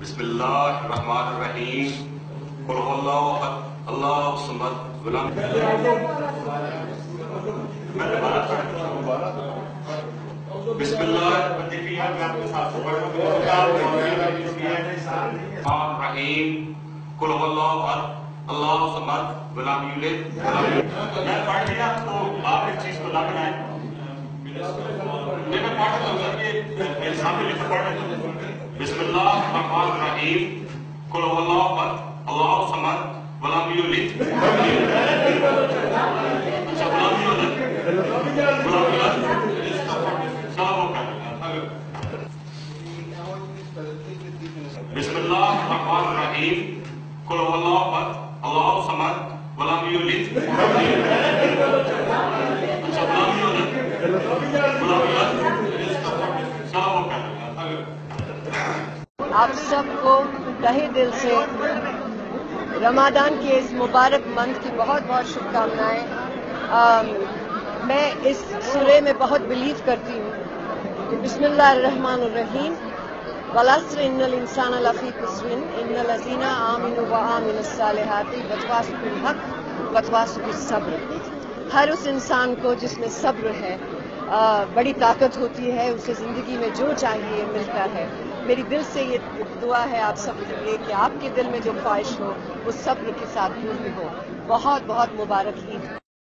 बिस्मिल्लाहिर्रहमानिर्रहीम। अल्लाहु समद। गुलाम। मैं दोबारा बिस्मिल्लाहिर्रहमानिर्रहीम। कुल हुवल्लाहु अहद। गुलाम यूलिद। मैं पढ़ लिया तो आप इस चीज़ को ना बनाएँ मैं पढ़ रहा हूँ ये मेरे सामने लिखा पढ़ रहे हैं बिस्मिल्लाहिर्रहमानिर्रहीम कुल हुवल्लाहु अहद अल्लाहु समद वलम यूलिद अच्छा वलम यूलिद वलम यूलिद सब हो गया बिस्मिल्लाहिर्रहमानिर्रहीम कुल हुवल्लाहु अहद अल्लाहु समद वलम यूलिद अच्छा वलम यूलिद वलम यूलिद सब हो गया आप सबको तहे दिल से रमादान के इस मुबारक मंथ की बहुत बहुत शुभकामनाएँ। मैं इस सूरे में बहुत बिलीव करती हूँ कि बिस्मिल्लाहिर्रहमानिर्रहीम वलास्र इन्नल इंसान लफी कुसरिन, इन्नल लजीना आमिनु व आमिन सालिहाती वतवासुल हक वतवासुल सब्र। हर उस इंसान को जिसमें सब्र है बड़ी ताकत होती है उसे ज़िंदगी में जो चाहिए मिलता है। मेरी दिल से ये दुआ है आप सब के लिए कि आपके दिल में जो ख्वाहिश हो, वो सब्र के साथ पूरी हो। बहुत बहुत मुबारक ईद।